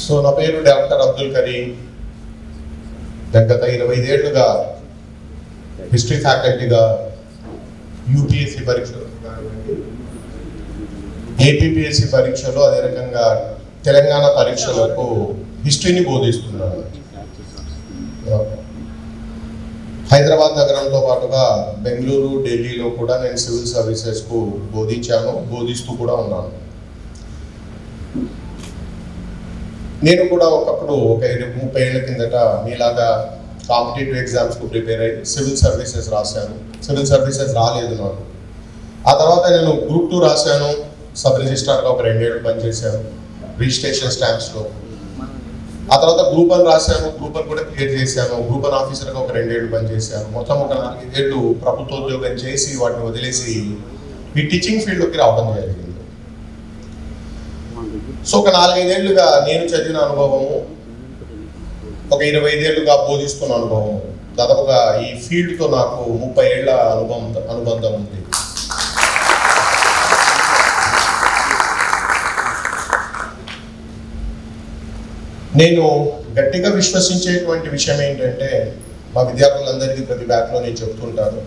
So నా పేరు doctor Abdul Kareem. గత ఇరవై ఐదేళ్ళుగా హిస్టరీ ఫ్యాకల్టీగా యూపీఎస్సి పరీక్షలు ఏపీపీఎస్సీ ఏపీపీఎస్సి పరీక్షలు అదే రకంగా తెలంగాణ పరీక్షలకు హిస్టరీని బోధిస్తున్నాను హైదరాబాద్ నగరంతో పాటుగా బెంగళూరు ఢిల్లీలో కూడా నేను సివిల్ సర్వీసెస్కు బోధించాను బోధిస్తూ కూడా ఉన్నాను. నేను కూడా ఒకప్పుడు ఒక ముప్పై ఏళ్ళ కిందట మీలాగా కాంపిటేటివ్ ఎగ్జామ్స్కు ప్రిపేర్ అయ్యి సివిల్ సర్వీసెస్ రాశాను. సివిల్ సర్వీసెస్ రాలేదు నాకు. ఆ తర్వాత నేను గ్రూప్ టూ రాశాను సబ్ రిజిస్ట్రార్గా ఒక రెండేళ్ళు పనిచేశాను రిజిస్ట్రేషన్ స్టాంప్స్లో. ఆ తర్వాత గ్రూప్ వన్ రాశాను గ్రూప్ వన్ కూడా క్లియర్ చేశాను గ్రూప్ వన్ ఆఫీసర్గా ఒక రెండేళ్ళు పనిచేశాను. మొత్తం ఒక నాలుగైదేళ్ళు ప్రభుత్వ ఉద్యోగం చేసి వాటిని వదిలేసి ఈ టీచింగ్ ఫీల్డ్లోకి రావడం జరిగింది. సో ఒక నాలుగైదేళ్ళుగా నేను చదివిన అనుభవము ఒక ఇరవై ఐదేళ్ళుగా బోధిస్తున్న అనుభవం దాదాపుగా ఈ ఫీల్డ్తో నాకు ముప్పై ఏళ్ళ అనుభవం అనుబంధం ఉంది. నేను గట్టిగా విశ్వసించేటువంటి విషయం ఏంటంటే మా విద్యార్థులందరికీ ప్రతి బ్యాక్లో నేను చెప్తుంటాను.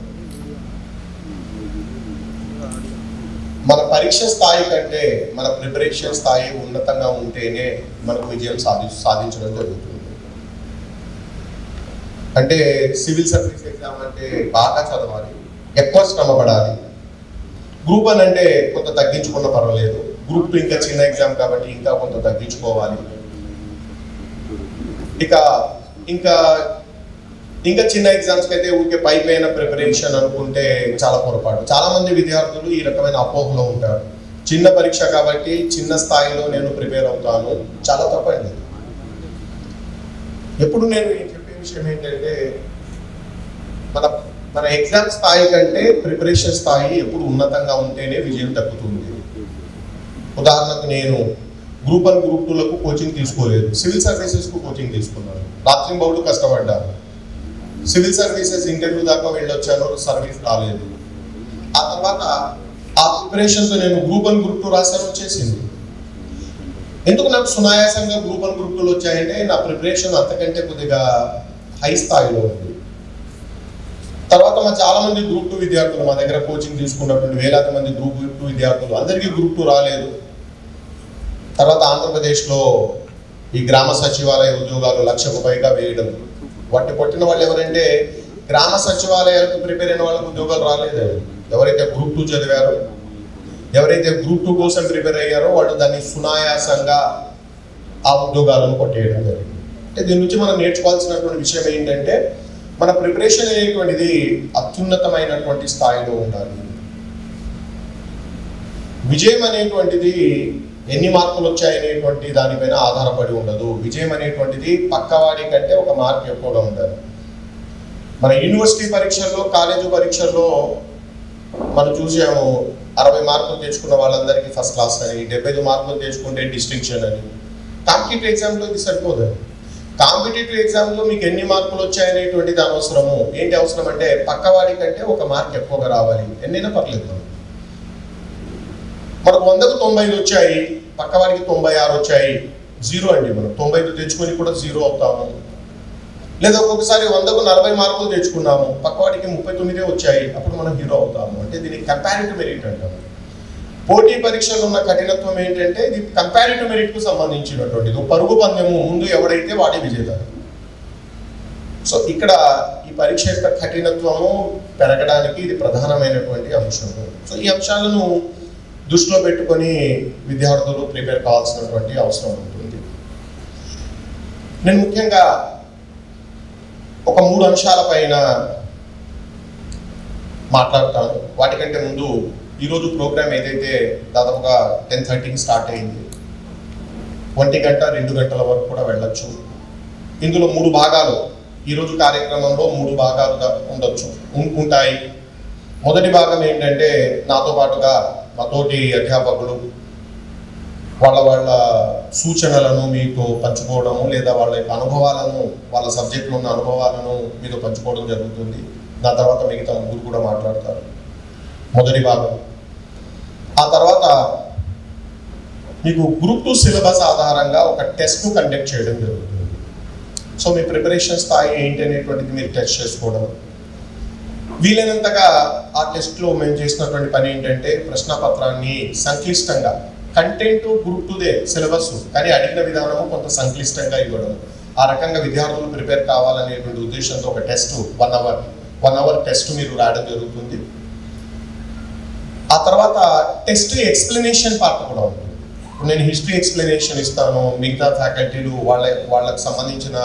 మన పరీక్ష స్థాయి కంటే మన ప్రిపరేషన్ స్థాయి ఉన్నతంగా ఉంటేనే మనకు విజయం సాధి సాధించడం జరుగుతుంది. అంటే సివిల్ సర్వీస్ ఎగ్జామ్ అంటే బాగా చదవాలి ఎక్కువ శ్రమ పడాలి. గ్రూప్ వన్ అంటే కొంత తగ్గించుకున్న పర్వాలేదు. గ్రూప్ టూ ఇంకా చిన్న ఎగ్జామ్ కాబట్టి ఇంకా కొంత తగ్గించుకోవాలి. ఇక ఇంకా ఇంకా చిన్న ఎగ్జామ్స్కి అయితే ఊరికే పై పైన ప్రిపరేషన్ అనుకుంటే చాలా పొరపాటు. చాలా మంది విద్యార్థులు ఈ రకమైన అపోహలో ఉంటారు. చిన్న పరీక్ష కాబట్టి చిన్న స్థాయిలో నేను ప్రిపేర్ అవుతాను. చాలా తప్పండి ఎప్పుడు నేను చెప్పే విషయం ఏంటంటే మన మన ఎగ్జామ్ స్థాయి కంటే ప్రిపరేషన్ స్థాయి ఎప్పుడు ఉన్నతంగా ఉంటేనే విజయం దక్కుతుంది. ఉదాహరణకు నేను గ్రూప్ వన్ గ్రూప్ టూలకు కోచింగ్ తీసుకోలేదు. సివిల్ సర్వీసెస్కు కోచింగ్ తీసుకున్నాను. రాత్రి కష్టపడ్డాను. సివిల్ సర్వీసెస్ ఇంటర్వ్యూ దాకా వెళ్ళొచ్చాను సర్వీస్ రాలేదు. ఆ తర్వాత ఆ ప్రిపరేషన్తో నేను గ్రూప్ వన్ గ్రూప్ టూ రాశాను వచ్చేసింది. ఎందుకు నాకు సునాయాసంగా గ్రూప్ వన్ గ్రూప్ టూలు వచ్చాయంటే నా ప్రిపరేషన్ అంతకంటే కొద్దిగా హై స్థాయిలో ఉంది. తర్వాత మా చాలా మంది గ్రూప్ టూ విద్యార్థులు మా దగ్గర కోచింగ్ తీసుకున్నటువంటి వేలాది మంది గ్రూప్ టూ విద్యార్థులు అందరికీ గ్రూప్ టూ రాలేదు. తర్వాత ఆంధ్రప్రదేశ్లో ఈ గ్రామ సచివాలయ ఉద్యోగాలు లక్షకు పైగా వేయడం. వాటిని కొట్టిన వాళ్ళు ఎవరంటే గ్రామ సచివాలయాలకు ప్రిపేర్ అయిన వాళ్ళకి ఉద్యోగాలు రాలేదు. ఎవరైతే గ్రూప్ టూ చదివారో ఎవరైతే గ్రూప్ టూ కోసం ప్రిపేర్ అయ్యారో వాళ్ళు దాన్ని సునాయాసంగా ఆ ఉద్యోగాలను కొట్టేయడం జరిగింది. అంటే దీని నుంచి మనం నేర్చుకోవాల్సినటువంటి విషయం ఏంటంటే మన ప్రిపరేషన్ అనేటువంటిది అత్యున్నతమైనటువంటి స్థాయిలో ఉండాలి. విజయం అనేటువంటిది ఎన్ని మార్కులు వచ్చాయనేటువంటి దానిపైన ఆధారపడి ఉండదు. విజయం అనేటువంటిది పక్కవాడి కంటే ఒక మార్క్ ఎక్కువగా ఉంటుంది మన యూనివర్సిటీ పరీక్షల్లో కాలేజీ పరీక్షల్లో మనం చూసాము అరవై మార్కులు తెచ్చుకున్న వాళ్ళందరికీ ఫస్ట్ క్లాస్ అని డెబ్బై ఐదు మార్కులు తెచ్చుకుంటే డిస్టింక్షన్ అని. కాంపిటేటివ్ ఎగ్జామ్లో ఇది సరిపోదు. కాంపిటేటివ్ ఎగ్జామ్లో మీకు ఎన్ని మార్కులు వచ్చాయనేటువంటిది అనవసరము. ఏంటి అవసరం అంటే పక్కవాడి కంటే ఒక మార్క్ ఎక్కువగా రావాలి. ఎన్నైనా పర్లేదు. మనకు. వందకు తొంభై వచ్చాయి పక్కవాడికి తొంభై ఆరు వచ్చాయి. జీరో అండి మనం. తొంభై ఐదు తెచ్చుకొని కూడా జీరో అవుతాము. లేదా ఒక్కొక్కసారి వందకు నలభై మార్కులు తెచ్చుకున్నాము పక్కవాడికి ముప్పై తొమ్మిదే వచ్చాయి అప్పుడు మనం హీరో అవుతాము. అంటే దీన్ని కంపారిటివ్ మెరిట్ అంటాము పోటీ పరీక్షలు ఉన్న కఠినత్వం ఏంటంటే ఇది కంపారిటివ్ మెరిట్కు సంబంధించినటువంటిది. పరుగు పందెము. ముందు ఎవడైతే వాడే విజేత. సో ఇక్కడ ఈ పరీక్ష యొక్క కఠినత్వము పెరగడానికి ఇది ప్రధానమైనటువంటి అంశము. సో ఈ అంశాలను దృష్టిలో పెట్టుకొని విద్యార్థులు ప్రిపేర్ కావాల్సినటువంటి అవసరం ఉంటుంది. నేను ముఖ్యంగా ఒక మూడు అంశాల పైన మాట్లాడతాను. వాటికంటే ముందు ఈరోజు ప్రోగ్రామ్ ఏదైతే దాదాపుగా టెన్ థర్టీకి స్టార్ట్ అయింది ఒంటి గంట రెండు గంటల వరకు కూడా వెళ్ళొచ్చు. ఇందులో మూడు భాగాలు ఈరోజు కార్యక్రమంలో మూడు భాగాలుగా ఉండొచ్చు ఉంటాయి. మొదటి భాగం ఏంటంటే నాతో పాటుగా మతోటి అధ్యాపకులు వాళ్ళ వాళ్ళ సూచనలను మీకు పంచుకోవడము లేదా వాళ్ళ యొక్క అనుభవాలను వాళ్ళ సబ్జెక్టులో ఉన్న అనుభవాలను మీతో పంచుకోవడం జరుగుతుంది. దాని తర్వాత మిగతా ముగ్గురు కూడా మాట్లాడతారు. మొదటి భాగం. ఆ తర్వాత మీకు గ్రూప్ టూ సిలబస్ ఆధారంగా ఒక టెస్ట్ను కండక్ట్ చేయడం జరుగుతుంది. సో మీ ప్రిపరేషన్ స్థాయి ఏంటి అనేటువంటిది మీరు టెస్ట్ చేసుకోవడం. వీలైనంతగా ఆ టెస్ట్లో మేము చేసినటువంటి పని ఏంటంటే ప్రశ్నపత్రాన్ని సంక్లిష్టంగా కంటెంట్ గ్రూప్ టుదే సిలబస్ కానీ అడిగిన విధానము కొంత సంక్లిష్టంగా ఇవ్వడం. ఆ రకంగా విద్యార్థులు ప్రిపేర్ కావాలనేటువంటి ఉద్దేశంతో ఒక test one hour one hour test మీరు రాయడం జరుగుతుంది. ఆ తర్వాత టెస్ట్ ఎక్స్ప్లెనేషన్ పార్ట్ కూడా ఉంది ఇప్పుడు నేను హిస్టరీ ఎక్స్ప్లెనేషన్ ఇస్తాను మిగతా ఫ్యాకల్టీలు వాళ్ళ వాళ్ళకి సంబంధించిన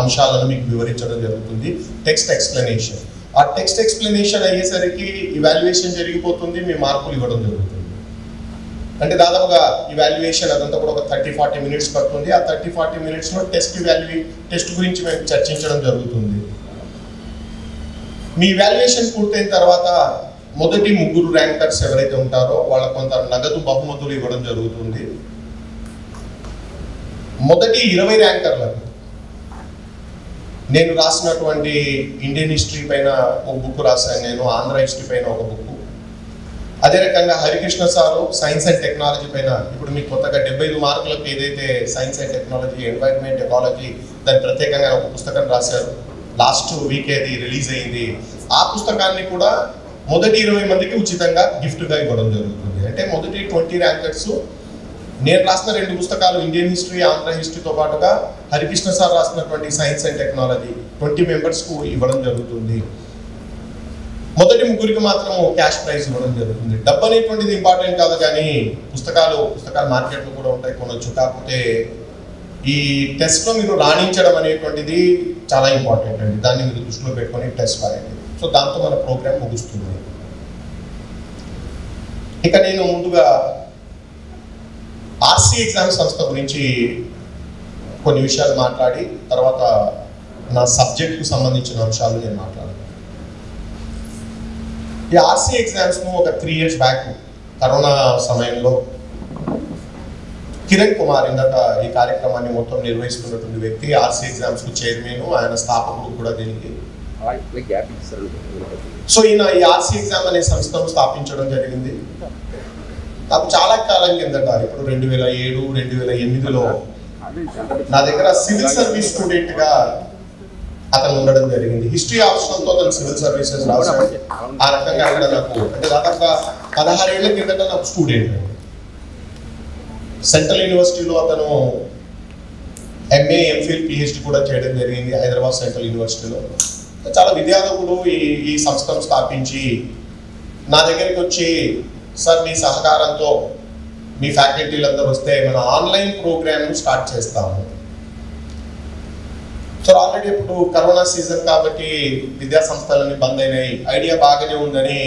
అంశాలను మీకు వివరించడం జరుగుతుంది. టెక్స్ట్ ఎక్స్ప్లెనేషన్ ఆ టెక్స్ట్ ఎక్స్ప్లెనేషన్ అయ్యేసరికి ఇవాల్యుయేషన్ జరిగిపోతుంది మీ మార్కులు ఇవ్వడం జరుగుతుంది. అంటే దాదాపుగా ఇవాల్యుయేషన్ అదంతా కూడా ఒక థర్టీ ఫార్టీ మినిట్స్ పడుతుంది. ఆ థర్టీ ఫార్టీ మినిట్స్లో టెస్ట్ ఇవాల్యూ టెస్ట్ గురించి మేము చర్చించడం జరుగుతుంది. మీ ఇవాల్యుయేషన్ పూర్తయిన తర్వాత మొదటి ముగ్గురు ర్యాంకర్స్ ఎవరైతే ఉంటారో వాళ్ళ కొంత నగదు బహుమతులు ఇవ్వడం జరుగుతుంది. మొదటి ఇరవై ర్యాంకర్లకు నేను రాసినటువంటి ఇండియన్ హిస్టరీ పైన ఒక బుక్ రాశాను నేను ఆంధ్ర హిస్టరీ పైన ఒక బుక్ అదే రకంగా Harikrishna sir science and technology పైన ఇప్పుడు మీకు కొత్తగా డెబ్బై ఐదు మార్కులకు ఏదైతే science and technology environment ecology దాని ప్రత్యేకంగా ఒక పుస్తకం రాశారు. లాస్ట్ వీక్ అది రిలీజ్ అయింది. ఆ పుస్తకాన్ని కూడా మొదటి ఇరవై మందికి ఉచితంగా గిఫ్ట్గా ఇవ్వడం జరుగుతుంది. అంటే మొదటి ట్వంటీ ర్యాంకర్స్ నేను రాసిన రెండు పుస్తకాలు ఇండియన్ హిస్టరీ ఆంధ్ర హిస్టరీతో పాటుగా హరికృష్ణ సార్ రాసినటువంటి సైన్స్ అండ్ టెక్నాలజీ ట్వంటీ మెంబర్స్కు ఇవ్వడం జరుగుతుంది. మొదటి ముగ్గురికి మాత్రం క్యాష్ ప్రైజ్ ఇవ్వడం జరుగుతుంది. డబ్బు అనేటువంటిది ఇంపార్టెంట్ కాదు కానీ పుస్తకాలు పుస్తకాలు మార్కెట్లో కూడా ఉంటాయి కొనొచ్చు. కాకపోతే ఈ టెస్ట్లో మీరు రాణించడం అనేటువంటిది చాలా ఇంపార్టెంట్ అండి. దాన్ని మీరు దృష్టిలో పెట్టుకొని టెస్ట్ రాయండి. సో దాంతో మన ప్రోగ్రామ్ ముగుస్తుంది. ఇక నేను ముందుగా ఆర్సీ ఎగ్జామ్ సంస్థ గురించి కొన్ని విషయాలు మాట్లాడి తర్వాత నా సబ్జెక్ట్కు సంబంధించిన అంశాలు నేను మాట్లాడతాను. ఈ ఆర్సీ ఎగ్జామ్స్ను ఒక త్రీ ఇయర్స్ బ్యాక్ కరోనా సమయంలో కిరణ్ కుమార్ ఇందాక ఈ కార్యక్రమాన్ని మొత్తం నిర్వహిస్తున్నటువంటి వ్యక్తి ఆర్సీ ఎగ్జామ్స్కు చైర్మన్ ఆయన స్థాపకుడు కూడా దీనికి. సో ఈయన ఈ ఆర్సీ ఎగ్జామ్ అనే సంస్థను స్థాపించడం జరిగింది. నాకు చాలా కాలం కిందట ఇప్పుడు రెండు వేల ఏడు రెండు వేల ఎనిమిదిలో నా దగ్గర సివిల్ సర్వీస్ స్టూడెంట్గా అతను ఉండడం జరిగింది. హిస్టరీ ఆప్షన్తో అతను సివిల్ సర్వీసెస్ రావడం ఆ రకంగా కూడా నాకు అంటే దాదాపుగా పదహారేళ్ళ కిందట నాకు స్టూడెంట్. సెంట్రల్ యూనివర్సిటీలో అతను ఎంఏ ఎంఫిల్ పిహెచ్డి కూడా చేయడం జరిగింది హైదరాబాద్ సెంట్రల్ యూనివర్సిటీలో. చాలా విద్యార్థులు ఈ ఈ సంస్థను స్థాపించి నా దగ్గరికి వచ్చి సార్ మీ సహకారంతో మీ ఫ్యాకల్టీలు అందరూ వస్తే మన ఆన్లైన్ ప్రోగ్రామ్ స్టార్ట్ చేస్తాము. సో ఆల్రెడీ ఇప్పుడు కరోనా సీజన్ కాబట్టి విద్యా సంస్థలన్నీ బంద్ అయినాయి. ఐడియా బాగానే ఉందని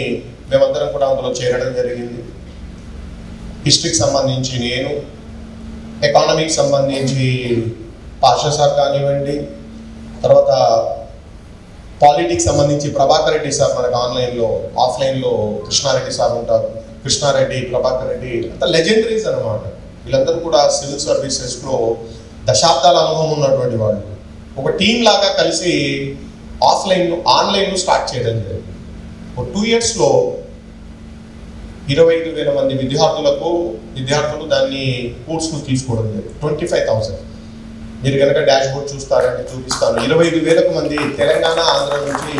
మేమందరం కూడా అందులో చేరడం జరిగింది. హిస్టరీకి సంబంధించి నేను ఎకానమీకి సంబంధించి పాషా సార్ కానివ్వండి తర్వాత పాలిటిక్స్ సంబంధించి ప్రభాకర్ రెడ్డి సార్ మనకు ఆన్లైన్లో ఆఫ్లైన్లో కృష్ణారెడ్డి సార్ ఉంటారు. కృష్ణారెడ్డి ప్రభాకర్ రెడ్డి అంత లెజెండరీస్ అనమాట వీళ్ళందరూ కూడా సివిల్ సర్వీసెస్లో దశాబ్దాల అనుభవం ఉన్నటువంటి వాళ్ళు. ఒక టీం లాగా కలిసి ఆఫ్లైన్ ఆన్లైన్ స్టార్ట్ చేయడం జరిగింది. ఒక టూ ఇయర్స్లో ఇరవై ఐదు వేల మంది విద్యార్థులకు విద్యార్థులు దాన్ని కోర్సులు తీసుకోవడం జరిగింది. ట్వంటీ ఫైవ్ థౌసండ్ మీరు కనుక డాష్ బోర్డ్ చూస్తారంటే చూపిస్తాను. ఇరవై ఐదు వేలకు మంది తెలంగాణ ఆంధ్ర నుంచి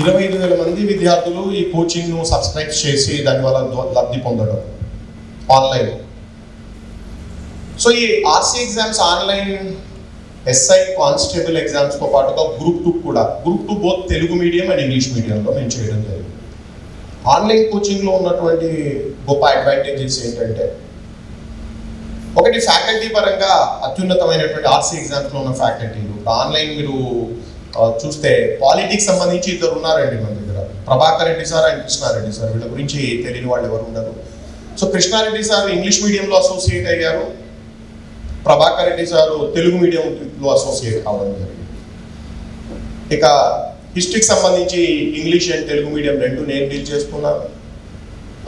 ఇరవై ఐదు వేల మంది విద్యార్థులు ఈ కోచింగ్ను సబ్స్క్రైబ్ చేసి దానివల్ల వల్ల లబ్ధి పొందడం ఆన్లైన్ సో ఈ RC exams online SI constable ఎగ్జామ్స్తో పాటుగా గ్రూప్ టూ కూడా group two both Telugu medium and English మీడియంలో మేము చేయడం జరిగింది. ఆన్లైన్ కోచింగ్లో ఉన్నటువంటి గొప్ప అడ్వాంటేజెస్ ఏంటంటే ఒకటి ఫ్యాకల్టీ పరంగా అత్యున్నతమైనటువంటి ఆర్సీ ఎగ్జామ్స్లో ఉన్న ఫ్యాకల్టీలు ఆన్లైన్ మీరు చూస్తే పాలిటిక్స్ సంబంధించి ఇద్దరు ఉన్నారండి మన దగ్గర. Prabhakar Reddy sir and Krishna Reddy sir. వీళ్ళ గురించి తెలియని వాళ్ళు ఎవరు ఉండరు. సో కృష్ణారెడ్డి సార్ ఇంగ్లీష్ మీడియంలో అసోసియేట్ అయ్యారు. ప్రభాకర్ రెడ్డి సార్ తెలుగు మీడియంలో అసోసియేట్ కావడం జరిగింది. ఇక హిస్టరీకి సంబంధించి ఇంగ్లీష్ అండ్ తెలుగు మీడియం రెండు నేను డీల్ చేసుకున్నాను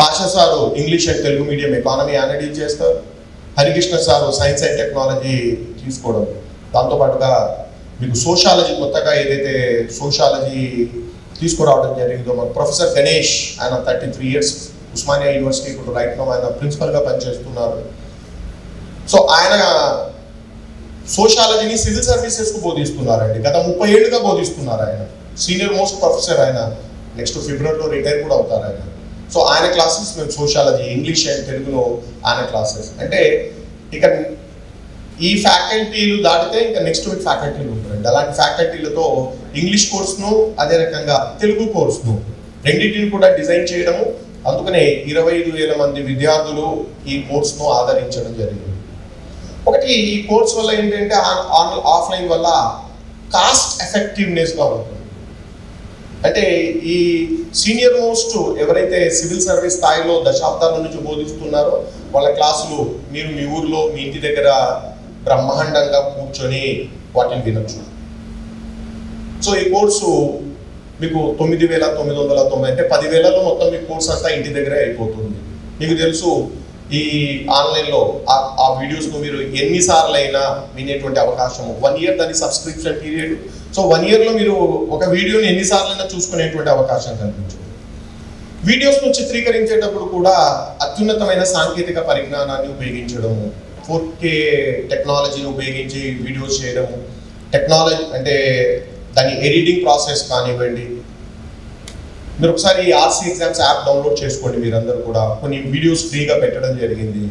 Pasha sir English and Telugu medium economy ఆయన డీల్ చేస్తారు. Harikrishna sir science and technology తీసుకోవడం. దాంతోపాటుగా మీకు సోషాలజీ కొత్తగా ఏదైతే సోషాలజీ తీసుకురావడం జరిగిందో మన ప్రొఫెసర్ గణేష్ ఆయన thirty three years Osmania university ఇప్పుడు రైట్ నో ఆయన ప్రిన్సిపల్గా పనిచేస్తున్నారు. సో ఆయన సోషాలజీని సివిల్ సర్వీసెస్కు బోధిస్తున్నారండి. గత ముప్పై ఏళ్ళుగా బోధిస్తున్నారు ఆయన. సీనియర్ మోస్ట్ ప్రొఫెసర్ ఆయన. నెక్స్ట్ ఫిబ్రవరిలో రిటైర్ కూడా అవుతారు ఆయన. సో ఆయన క్లాసెస్ మేము సోషాలజీ ఇంగ్లీష్ అండ్ తెలుగులో ఆయన క్లాసెస్. అంటే ఇక ఈ ఫ్యాకల్టీలు దాటితే ఇంకా నెక్స్ట్ వీక్ ఫ్యాకల్టీలు ఉంటారండి. అలాంటి ఫ్యాకల్టీలతో ఇంగ్లీష్ కోర్స్ను అదే రకంగా తెలుగు కోర్స్ను రెండింటిని కూడా డిజైన్ చేయడము అందుకనే ఇరవై ఐదు వేల మంది విద్యార్థులు ఈ కోర్స్ను ఆదరించడం జరిగింది. ఒకటి ఈ కోర్స్ వల్ల ఏంటంటే ఆన్ ఆఫ్లైన్ వల్ల కాస్ట్ ఎఫెక్టివ్నెస్గా ఉంటుంది. అంటే ఈ సీనియర్ మోస్ట్ ఎవరైతే సివిల్ సర్వీస్ స్థాయిలో దశాబ్దాల నుంచి బోధిస్తున్నారో వాళ్ళ క్లాసులు మీరు మీ ఊర్లో మీ ఇంటి దగ్గర బ్రహ్మాండంగా కూర్చొని వాటిని వినొచ్చు. సో ఈ కోర్సు మీకు తొమ్మిది వేల తొమ్మిది వందల తొంభై అంటే పదివేలలో మొత్తం మీ కోర్స్ అంతా ఇంటి దగ్గరే అయిపోతుంది. మీకు తెలుసు ఈ ఆన్లైన్లో ఆ- ఆ వీడియోస్ను మీరు ఎన్నిసార్లు అయినా వినేటువంటి అవకాశము వన్ ఇయర్ దాని సబ్స్క్రిప్షన్ పీరియడ్. సో వన్ ఇయర్లో మీరు ఒక వీడియోని ఎన్నిసార్లు అయినా చూసుకునేటువంటి అవకాశం కనిపించదు. వీడియోస్ను చిత్రీకరించేటప్పుడు కూడా అత్యున్నతమైన సాంకేతిక పరిజ్ఞానాన్ని ఉపయోగించడము ఫోర్ కే టెక్నాలజీని ఉపయోగించి వీడియోస్ చేయడము టెక్నాలజీ అంటే దాని ఎడిటింగ్ ప్రాసెస్ కానివ్వండి. మీరు ఒకసారి ఆర్సీ ఎగ్జామ్స్ యాప్ డౌన్లోడ్ చేసుకోండి మీరందరూ కూడా. కొన్ని వీడియోస్ ఫ్రీగా పెట్టడం జరిగింది.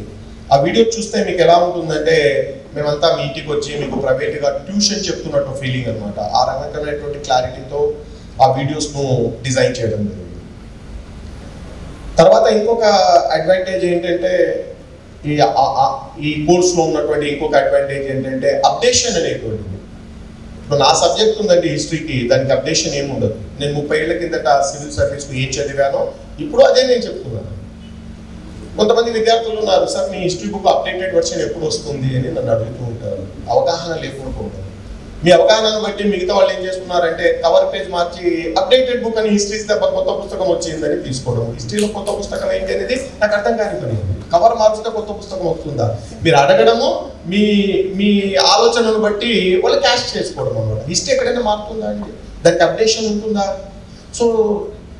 ఆ వీడియో చూస్తే మీకు ఎలా ఉంటుందంటే మేమంతా మీ ఇంటికి వచ్చి మీకు ప్రైవేట్గా ట్యూషన్ చెప్తున్నట్టు ఫీలింగ్ అనమాట ఆ రకమైనటువంటి క్లారిటీతో ఆ వీడియోస్ను డిజైన్ చేయడం జరిగింది. తర్వాత ఇంకొక అడ్వాంటేజ్ ఏంటంటే ఈ ఈ కోర్స్లో ఉన్నటువంటి ఇంకొక అడ్వాంటేజ్ ఏంటంటే అప్డేషన్ అనేటువంటిది. ఇప్పుడు నా సబ్జెక్ట్ ఉందండి హిస్టరీకి దానికి అప్డేషన్ ఏమి ఉండదు. నేను ముప్పై ఏళ్ళ కిందట సివిల్ సర్వీస్కి ఏం చదివానో ఇప్పుడు అదే నేను చెప్తున్నాను. కొంతమంది విద్యార్థులు ఉన్నారు సార్ మీ హిస్టరీ బుక్ అప్డేటెడ్ వర్షన్ ఎప్పుడు వస్తుంది? అని నన్ను అడుగుతూ ఉంటారు. అవగాహన లేకుండా ఉంటారు మీ అవగాహనను బట్టి మిగతా వాళ్ళు ఏం చేస్తున్నారంటే కవర్ పేజ్ మార్చి అప్డేటెడ్ బుక్ అని హిస్టరీ తప్ప కొత్త పుస్తకం వచ్చిందని తీసుకోవడం. హిస్టరీలో కొత్త పుస్తకం ఏంటి అనేది నాకు అర్థం కాని పని. కవర్ మార్చితే కొత్త పుస్తకం వస్తుందా? మీరు అడగడము మీ మీ ఆలోచనను బట్టి వాళ్ళు క్యాష్ చేసుకోవడం అనమాట హిస్టరీ ఎక్కడైనా మారుతుందా అండి? దానికి అప్డేషన్ ఉంటుందా? సో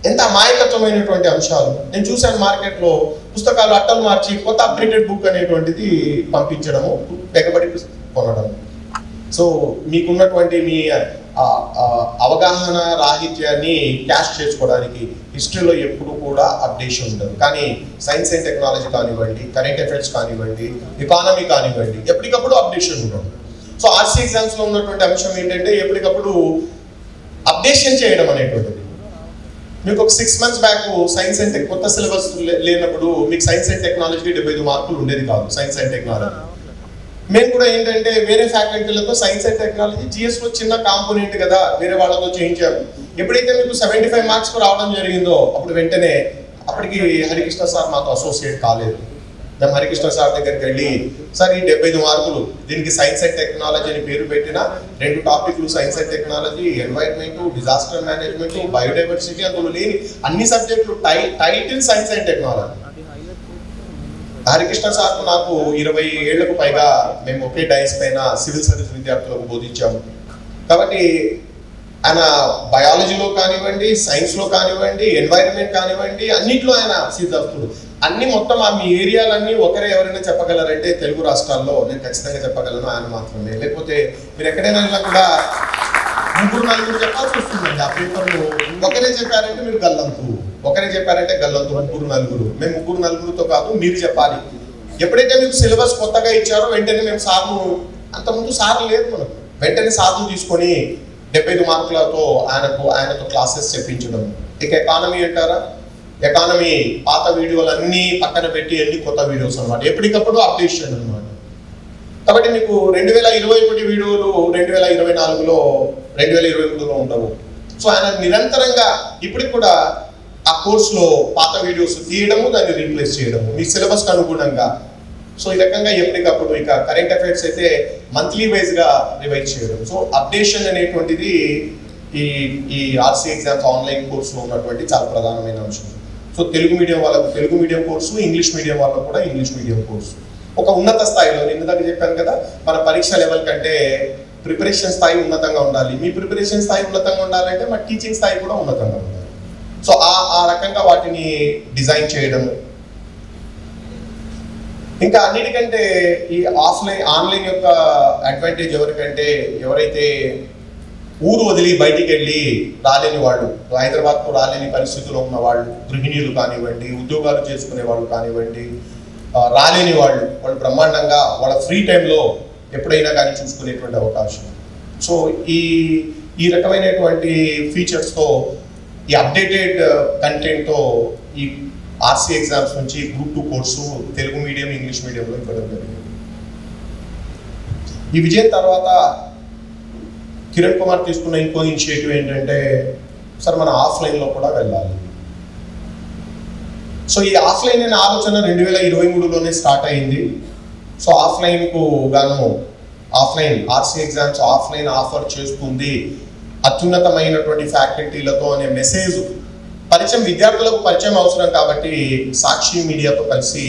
ఎంత అమాయకత్వమైనటువంటి అంశాలు. నేను చూశాను మార్కెట్లో పుస్తకాలు అట్టలు మార్చి కొత్త అప్డేటెడ్ బుక్ అనేటువంటిది పంపించడము ఎగబడి కొనడం సో మీకున్నటువంటి మీ అవగాహన రాహిత్యాన్ని క్యాష్ చేసుకోవడానికి హిస్టరీలో ఎప్పుడు కూడా అప్డేషన్ ఉండదు. కానీ సైన్స్ అండ్ టెక్నాలజీ కానివ్వండి కరెంట్ అఫైర్స్ కానివ్వండి ఎకానమీ కానివ్వండి ఎప్పటికప్పుడు అప్డేషన్ ఉండదు. సో ఆర్సీ ఎగ్జామ్స్లో ఉన్నటువంటి అంశం ఏంటంటే ఎప్పటికప్పుడు అప్డేషన్ చేయడం అనేటువంటిది. మీకు ఒక six months back science and tech కొత్త సిలబస్ లేనప్పుడు మీకు సైన్స్ అండ్ టెక్నాలజీ డెబ్బై మార్కులు ఉండేది కాదు సైన్స్ అండ్ టెక్నాలజీ. మేము కూడా ఏంటంటే వేరే ఫ్యాకల్టీలతో సైన్స్ అండ్ టెక్నాలజీ జిఎస్లో చిన్న కాంపోనెంట్ కదా వేరే వాళ్ళతో చేయించాము ఎప్పుడైతే మీకు సెవెంటీ ఫైవ్ మార్క్స్ రావడం జరిగిందో అప్పుడు వెంటనే అప్పటికి హరికృష్ణ సార్ మాతో అసోసియేట్ కాలేదు. మేము హరికృష్ణ సార్ దగ్గరికి వెళ్ళి సార్ ఈ డెబ్బై ఐదు మార్కులు దీనికి సైన్స్ అండ్ టెక్నాలజీ అని పేరు పెట్టిన రెండు టాపిక్లు science and technology environment disaster management biodiversity అందులో లేని అన్ని సబ్జెక్టులు tie title science and technology Harikrishna sir నాకు ఇరవై ఏళ్ళకు పైగా మేము ఒకే డైస్ పైన సివిల్ సర్వీస్ విద్యార్థులకు బోధించాము కాబట్టి ఆయన బయాలజీలో కానివ్వండి సైన్స్లో కానివ్వండి ఎన్వైరన్మెంట్ కానివ్వండి అన్నిట్లో ఆయన సిద్ధార్థుడు. అన్ని మొత్తం ఆ మీ ఏరియాలన్నీ ఒకరే ఎవరైనా చెప్పగలరంటే తెలుగు రాష్ట్రాల్లో నేను ఖచ్చితంగా చెప్పగలను ఆయన మాత్రమే. లేకపోతే మీరు ఎక్కడైనా వెళ్ళినా కూడా ముగ్గురు నలుగురు చెప్పాల్సి వస్తుందండి. ఆ పేపర్లు ఒకరే చెప్పారంటే మీరు గల్లంతు. ఒకరే చెప్పారంటే గల్లంతు ముగ్గురు నలుగురు. మేము ముగ్గురు నలుగురితో కాదు మీరు చెప్పాలి. ఎప్పుడైతే మీకు సిలబస్ కొత్తగా ఇచ్చారో వెంటనే మేము సార్ను అంతకుముందు సార్లు లేదు మనకు. వెంటనే సార్ను తీసుకొని డెబ్బై ఐదు మార్కులతో ఆయనకు ఆయనతో క్లాసెస్ చెప్పించడం. ఇక ఎకానమీ అంటారా? ఎకానమీ పాత వీడియోలు అన్నీ పక్కన పెట్టి అన్ని కొత్త వీడియోస్ అనమాట ఎప్పటికప్పుడు అప్డేషన్ అనమాట కాబట్టి మీకు రెండు వేల ఇరవై ఒకటి వీడియోలు రెండు వేల ఇరవై నాలుగులో రెండు వేల ఇరవై మూడులో ఉండవు. సో ఆయన నిరంతరంగా ఇప్పటికి కూడా ఆ కోర్సులో పాత వీడియోస్ తీయడము దాన్ని రీప్లేస్ చేయడము. మీ సిలబస్కి అనుగుణంగా. సో ఈ రకంగా ఎప్పటికప్పుడు ఇక కరెంట్ అఫైర్స్ అయితే మంత్లీ వైజ్గా రివైజ్ చేయడం. సో అప్డేషన్ అనేటువంటిది ఈ ఈ ఆర్సీ ఎగ్జామ్స్ ఆన్లైన్ కోర్సులో ఉన్నటువంటి చాలా ప్రధానమైన అంశం. సో తెలుగు మీడియం వాళ్ళకు Telugu medium course English medium వాళ్ళకు కూడా ఇంగ్లీష్ మీడియం కోర్సు. ఒక ఉన్నత స్థాయిలో నేను ఇందాక చెప్పాను కదా మన పరీక్ష లెవెల్ కంటే ప్రిపరేషన్ స్థాయి ఉన్నతంగా ఉండాలి. మీ ప్రిపరేషన్ స్థాయి ఉన్నతంగా ఉండాలంటే మా టీచింగ్ స్థాయి కూడా ఉన్నతంగా ఉండాలి. సో ఆ ఆ రకంగా వాటిని డిజైన్ చేయడము. ఇంకా అన్నిటికంటే ఈ ఆఫ్లైన్ ఆన్లైన్ యొక్క అడ్వాంటేజ్ ఎవరికంటే ఎవరైతే ఊరు వదిలి బయటికి వెళ్ళి రాలేని వాళ్ళు హైదరాబాద్కు రాలేని పరిస్థితుల్లో ఉన్న వాళ్ళు గృహిణీలు కానివ్వండి ఉద్యోగాలు చేసుకునే వాళ్ళు కానివ్వండి రాలేని వాళ్ళు వాళ్ళు బ్రహ్మాండంగా వాళ్ళ ఫ్రీ టైంలో ఎప్పుడైనా కానీ చూసుకునేటువంటి అవకాశం. సో ఈ ఈ రకమైనటువంటి ఫీచర్స్తో ఈ అప్డేటెడ్ కంటెంట్తో uh, ఈ ఆర్సీ ఎగ్జామ్స్ నుంచి group two course Telugu medium English మీడియంలో ఇవ్వడం జరిగింది. ఈ విజయం తర్వాత కిరణ్ కుమార్ తీసుకున్న ఇంకో ఇనిషియేటివ్ ఏంటంటే సార్ మన ఆఫ్లైన్లో కూడా వెళ్ళాలి. సో ఈ ఆఫ్లైన్ అనే ఆలోచన రెండు వేల ఇరవై మూడులోనే స్టార్ట్ అయింది. సో ఆఫ్లైన్కు గాను offline RC exams offline offer చేస్తుంది. అత్యున్నతమైనటువంటి ఫ్యాకల్టీలతో అనే మెసేజ్. పరిచయం విద్యార్థులకు పరిచయం అవసరం కాబట్టి సాక్షి మీడియాతో కలిసి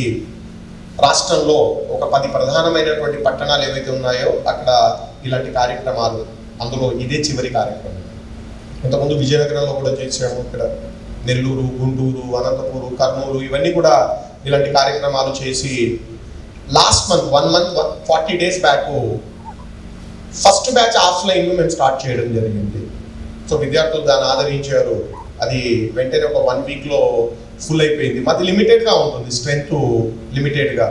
రాష్ట్రంలో ఒక పది ప్రధానమైనటువంటి పట్టణాలు ఏవైతే ఉన్నాయో అక్కడ ఇలాంటి కార్యక్రమాలు అందులో ఇదే చివరి కార్యక్రమం. ఇంతకుముందు విజయనగరంలో కూడా చేసాము ఇక్కడ నెల్లూరు గుంటూరు అనంతపూరు కర్నూలు ఇవన్నీ కూడా ఇలాంటి కార్యక్రమాలు చేసి last month one month forty days back first batch offline మేము స్టార్ట్ చేయడం జరిగింది. సో విద్యార్థులు దాన్ని ఆదరించారు. అది వెంటనే ఒక వన్ వీక్లో ఫుల్ అయిపోయింది. మాది లిమిటెడ్గా ఉంటుంది స్ట్రెంగ్త్ లిమిటెడ్గా